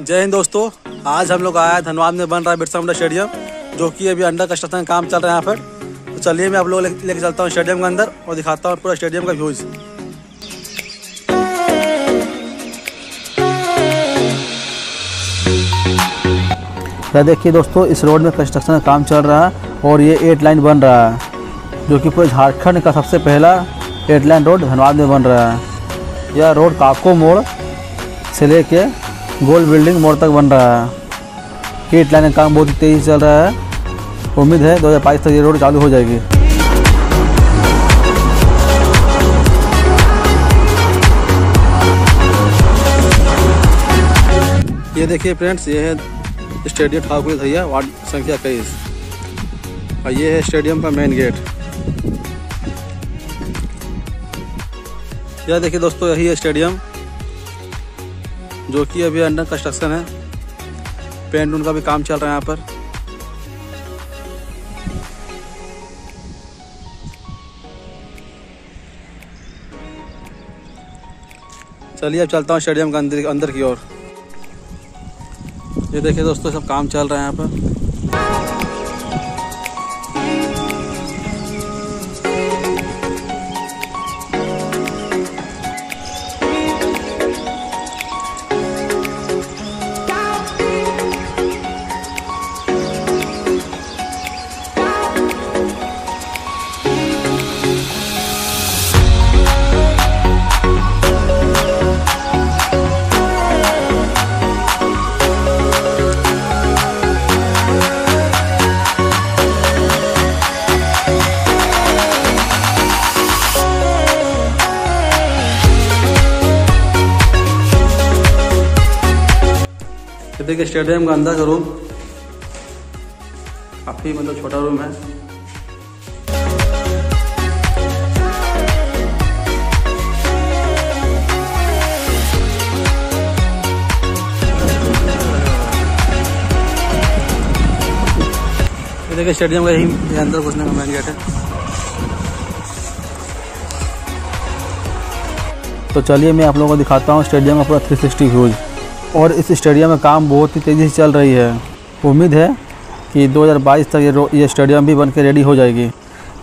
जय हिंद दोस्तों, आज हम लोग आया धनबाद में बन रहा है बिरसा मुंडा स्टेडियम, जो कि अभी अंडर कंस्ट्रक्शन काम चल रहा है यहाँ पर। तो चलिए मैं आप लोग लेके लेके चलता हूँ स्टेडियम के अंदर और दिखाता हूँ पूरा स्टेडियम का व्यूज़ यह देखिए दोस्तों, इस रोड में कंस्ट्रक्शन का काम चल रहा है और ये एट लाइन बन रहा है, जो कि पूरे झारखंड का सबसे पहला एट लाइन रोड धनबाद में बन रहा है। यह रोड काको मोड़ से लेके गोल बिल्डिंग मोड़ तक बन रहा है। एट लाइन का काम बहुत तेज़ी चल रहा है। उम्मीद है 2022 तक ये रोड चालू हो जाएगी। ये देखिए फ्रेंड्स, ये है स्टेडियम ठाकुर धैया वार्ड संख्या तेईस। और ये है स्टेडियम का मेन गेट यह देखिए दोस्तों, यही है स्टेडियम। जो कि अभी अंडर कंस्ट्रक्शन है। पेंट उनका भी काम चल रहा है यहाँ पर। चलिए अब चलता हूँ स्टेडियम के अंदर अंदर की ओर। ये देखिए दोस्तों, सब काम चल रहा है यहाँ पर। ये देखिए स्टेडियम का अंदर का रूम काफ़ी मतलब छोटा रूम है। देखिए स्टेडियम का यही अंदर घुसने का मेन गेट है। तो चलिए, मैं आप लोगों को दिखाता हूँ स्टेडियम का पूरा 360 व्यूज़ और इस स्टेडियम में काम बहुत ही तेज़ी से चल रही है। उम्मीद है कि 2022 तक ये ये स्टेडियम भी बनकर रेडी हो जाएगी।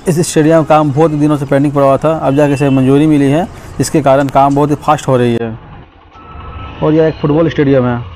इस स्टेडियम का काम बहुत दिनों से पेंडिंग पड़ा हुआ था। अब जाके इसे मंजूरी मिली है, जिसके कारण काम बहुत ही फास्ट हो रही है। और यह एक फुटबॉल स्टेडियम है।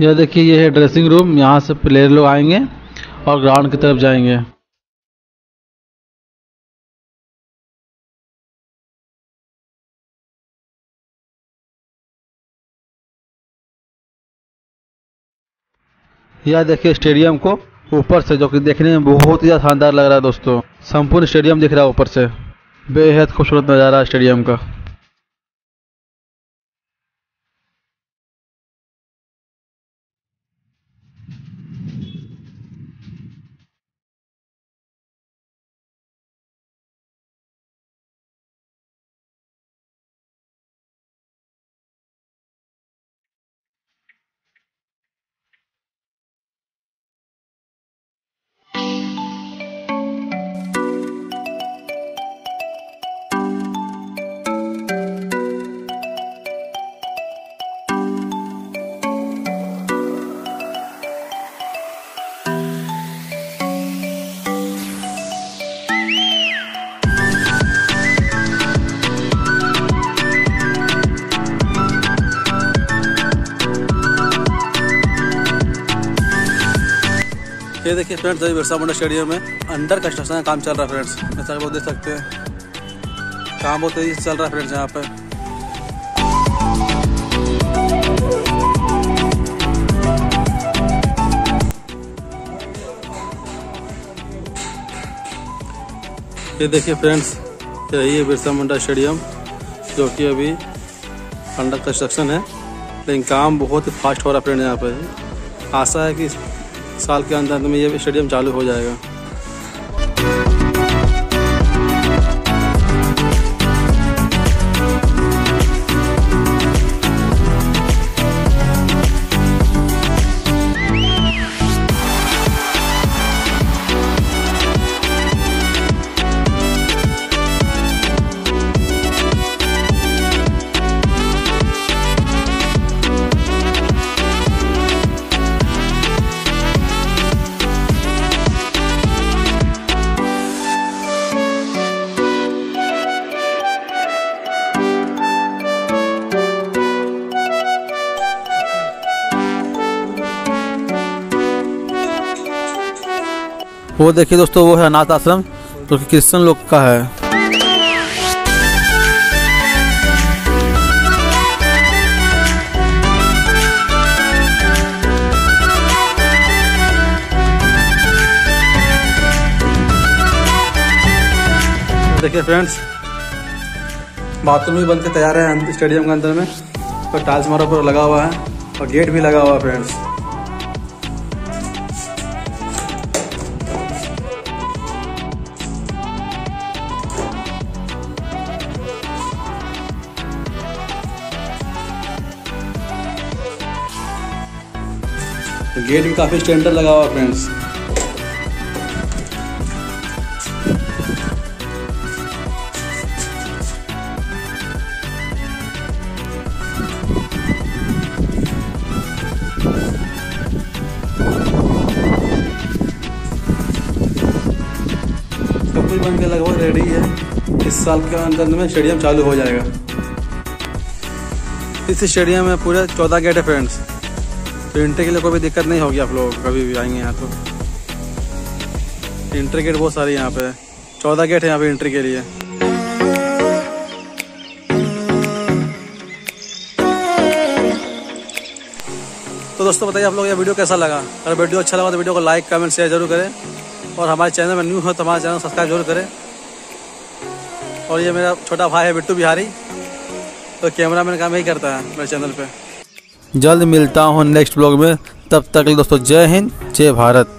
यह देखिए, ये है ड्रेसिंग रूम यहाँ से प्लेयर लोग आएँगे और ग्राउंड की तरफ़ जाएँगे। यह देखिए स्टेडियम को ऊपर से, जो कि देखने में बहुत ही शानदार लग रहा है दोस्तों। संपूर्ण स्टेडियम दिख रहा है ऊपर से। बेहद खूबसूरत नज़ारा स्टेडियम का। ये देखिए फ्रेंड्स, अभी बिरसा मुंडा स्टेडियम में अंडर कंस्ट्रक्शन का काम चल रहा है फ्रेंड्स। जैसा आप देख सकते हैं। काम बहुत तेज़ी से चल रहा है फ्रेंड्स यहाँ पे। ये देखिए फ्रेंड्स यही है बिरसा मुंडा स्टेडियम, जो कि अभी अंडर कंस्ट्रक्शन है। लेकिन काम बहुत ही फास्ट हो रहा है फ्रेंड यहाँ पे। आशा है कि साल के अंत में ये स्टेडियम चालू हो जाएगा। वो देखिए दोस्तों, वो है अनाथ आश्रम, जो कि क्रिश्चियन लोग का है। देखिए फ्रेंड्स, बाथरूम भी बन के तैयार है स्टेडियम के अंदर में और टाइल्स मारा पूरा लगा हुआ है, और गेट भी लगा हुआ है फ्रेंड्स। गेट भी काफ़ी स्टैंडर्ड लगा हुआ फ्रेंड्स कुछ बन के लगभग रेडी है. इस साल के अंदर में स्टेडियम चालू हो जाएगा. इस स्टेडियम में पूरे चौदह गेट है फ्रेंड्स तो एंट्री के लिए कोई भी दिक्कत नहीं होगी आप लोग कभी भी आएँगे यहाँ तो। एंट्री गेट बहुत सारी यहाँ पे चौदह गेट है यहाँ पे इंट्री के लिए। तो दोस्तों बताइए आप लोग ये वीडियो कैसा लगा? अगर वीडियो अच्छा लगा तो वीडियो को लाइक, कमेंट शेयर ज़रूर करें। और हमारे चैनल में न्यू हो तो हमारे चैनल सब्सक्राइब ज़रूर करें। और ये मेरा छोटा भाई है बिट्टू बिहारी। तो कैमरा मैन काम यही करता है मेरे चैनल पे। जल्द मिलता हूँ नेक्स्ट ब्लॉग में। तब तक दोस्तों जय हिंद जय भारत।